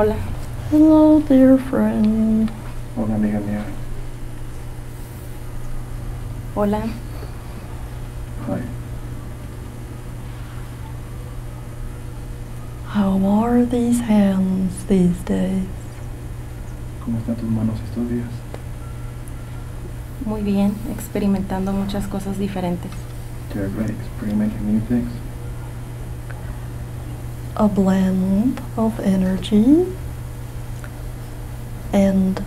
Hola. Hello, dear friend. Hola amiga mía. Hola. Hi. How are these hands these days? ¿Cómo están tus manos estos días? Muy bien, experimentando muchas cosas diferentes. They're great, experimenting new things. A blend of energy. And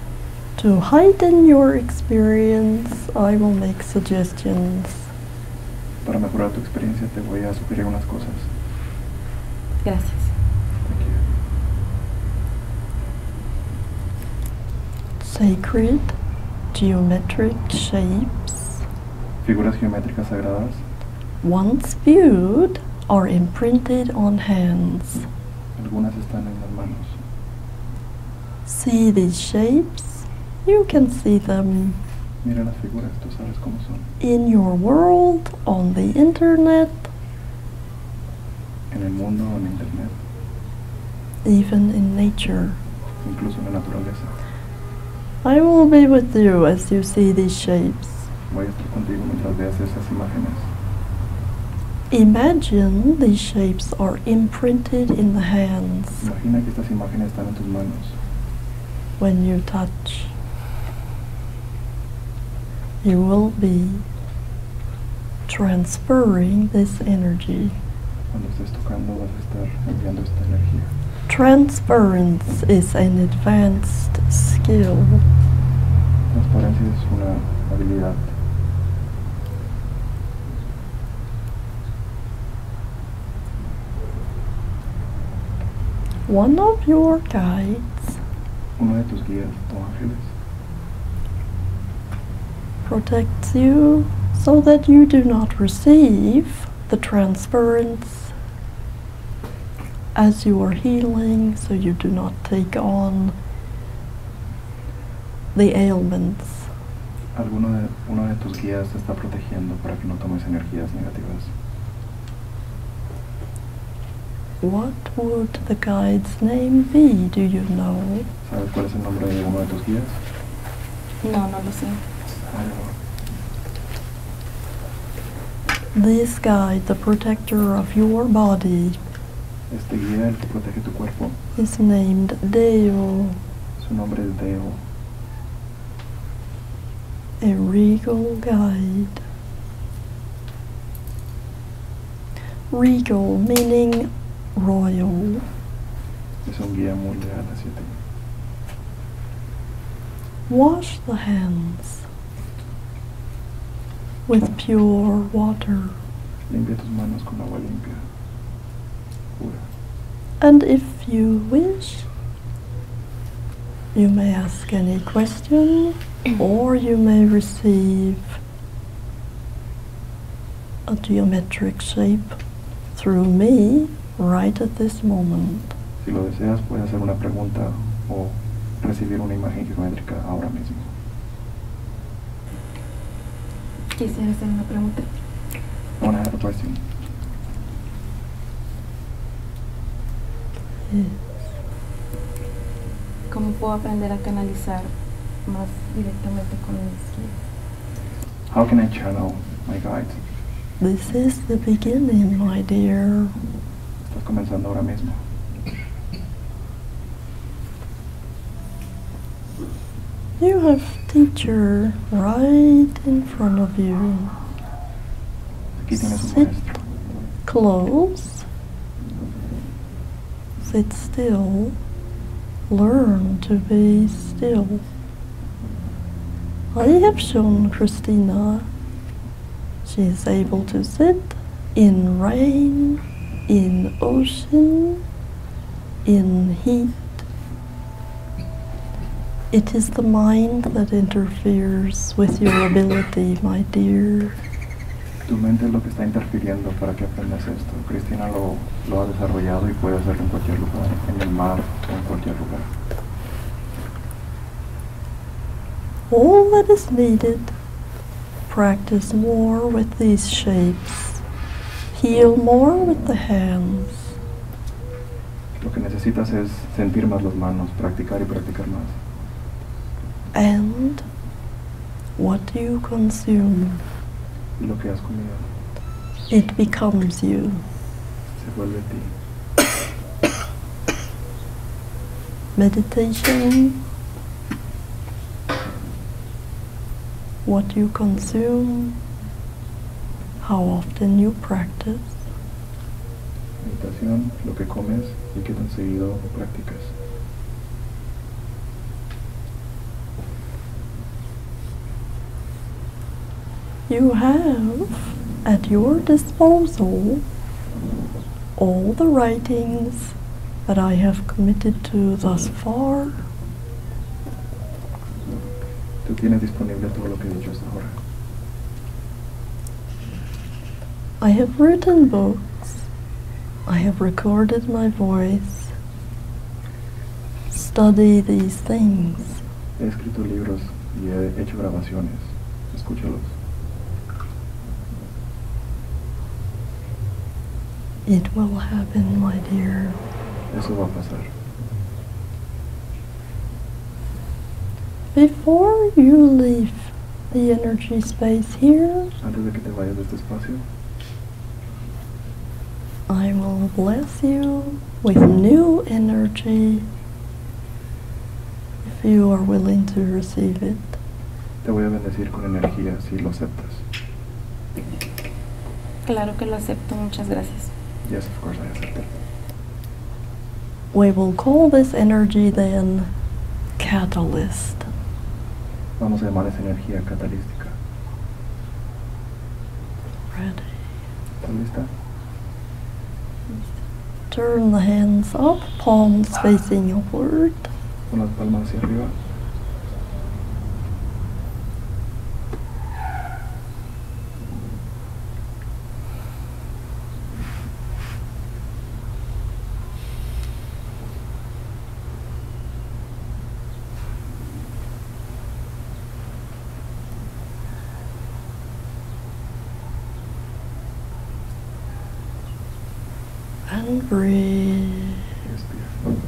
to heighten your experience, I will make suggestions. Para mejorar tu experiencia te voy a sugerir unas cosas. Gracias. Thank you. Sacred geometric shapes, Figuras geométricas sagradas, once viewed, are imprinted on hands. algunas están en las manos. See these shapes? You can see them Mira las figuras, tú sabes cómo son. in your world, on the internet, En el mundo, en internet, even in nature. incluso en la naturaleza. I will be with you as you see these shapes. Voy a estar contigo mientras veas esas imágenes. Imagine these shapes are imprinted in the hands Imagina que estas imágenes están en tus manos. when you touch. You will be transferring this energy. Cuando estés tocando vas a estar enviando esta energía. Transference is an advanced skill. Transparencia es una habilidad. One of your guides Uno de tus guías, tus ángeles, protects you so that you do not receive the transference as you are healing, so you do not take on the ailments. alguno de, uno de tus guías te está protegiendo para que no tomes energías negativas. What would the guide's name be? Do you know? ¿Sabes cuál es el nombre de uno de tus guías? No, no lo sé. This guide, the protector of your body, Este guía, el que protege tu cuerpo, is named Deo, su nombre es Deo, a regal guide. Regal meaning royal. es un guía muy leal hacia ti. Wash the hands with pure water. Limpia tus manos con agua limpia, pura. And if you wish, you may ask any question or you may receive a geometric shape through me right at this moment. Si lo deseas, puedes hacer una pregunta o recibir una imagen geométrica ahora mismo. Quisiera hacer una pregunta. I want to have a question. Yes. ¿Cómo puedo aprender a canalizar más directamente con mis guías? How can I channel my guides? This is the beginning, my dear. Comenzando ahora mismo. You have teacher right in front of you. Aquí tienes un Sit maestro. close. Sit still. Learn to be still. I have shown Christina she is able to sit in rain, in ocean, in heat. It is the mind that interferes with your ability, my dear. Tu mente es lo que está interfiriendo para que aprendas esto. Cristina lo, lo ha desarrollado y puede hacerlo en cualquier lugar, en el mar o en cualquier lugar. All that is needed, practice more with these shapes, heal more with the hands. Lo que necesitas es sentir más las manos, practicar y practicar más. And what you consume, lo que has comido it becomes you. se vuelve ti. Meditation, what you consume, how often you practice, Meditación, lo que comes y qué tan seguido practicas. you have at your disposal all the writings that I have committed to thus far. Tú tienes disponible todo lo que he dicho hasta ahora. I have written books. I have recorded my voice. Study these things. He escrito libros y he hecho grabaciones. Escúchalos. It will happen, my dear. Eso va a pasar. Before you leave the energy space here, Antes de que te vayas de este espacio, I will bless you with new energy if you are willing to receive it. te voy a bendecir con energía si lo aceptas. Claro que lo acepto, muchas gracias. Yes, of course, I accept it. We will call this energy then catalyst. Vamos a llamar esa energía catalística. Ready. ¿Estás lista? Turn the hands up, palms facing upward. Con las palmas hacia arriba. Breathe. Respira.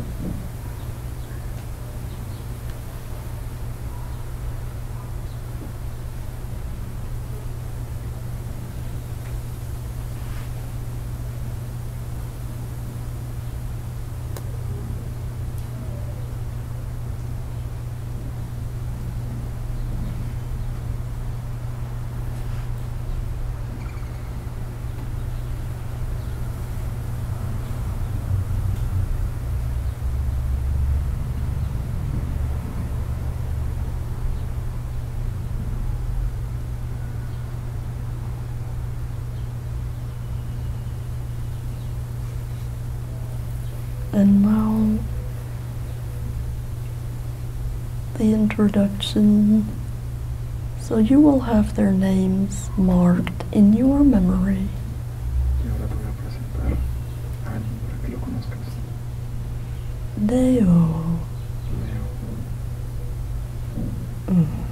And now the introduction. So you will have their names marked in your memory. Y ahora te voy a presentar a alguien para que lo conozcas. Deo. Leo. Mm.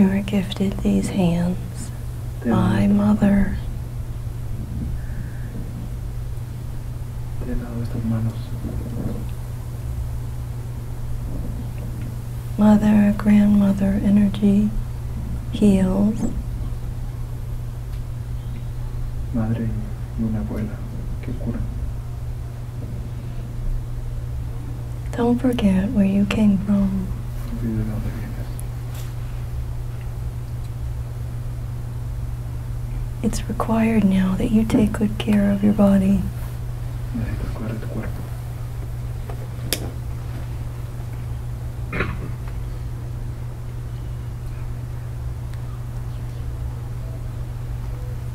You were gifted these hands by Mother. te he dado estas manos. Mother, grandmother energy heals. Madre y una abuela que curan. Don't forget where you came from. No olvides de dónde vienes. It's required now that you take good care of your body.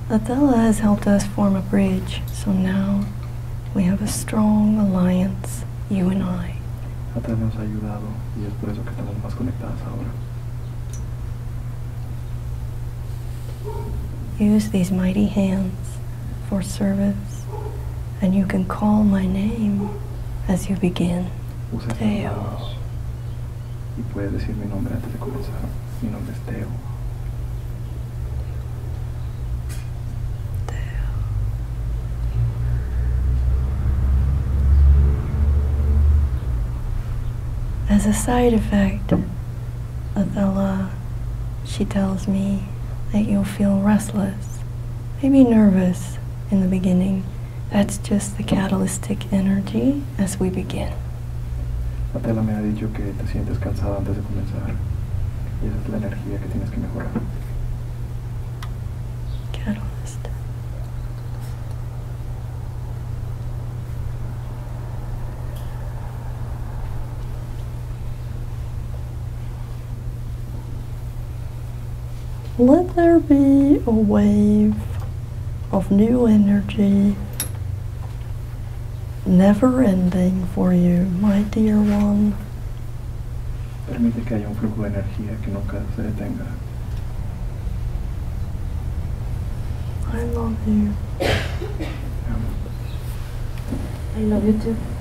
Athella has helped us form a bridge, so now we have a strong alliance, you and I. Nos ha ayudado y es por eso que estamos más conectadas ahora. Use these mighty hands for service, and you can call my name as you begin. Usa Teo. manos y puedes decir mi nombre antes de comenzar. Mi nombre es Teo. As a side effect, Athella, she tells me that you'll feel restless, maybe nervous in the beginning. That's just the catalytic energy as we begin. Athella me ha dicho que te sientes cansada antes de comenzar. Y esa es la energía que tienes que mejorar. Catalyst. Let there be a wave of new energy, never ending for you, my dear one. Permite que haya un flujo de energía que nunca se detenga. I love you. I love you too.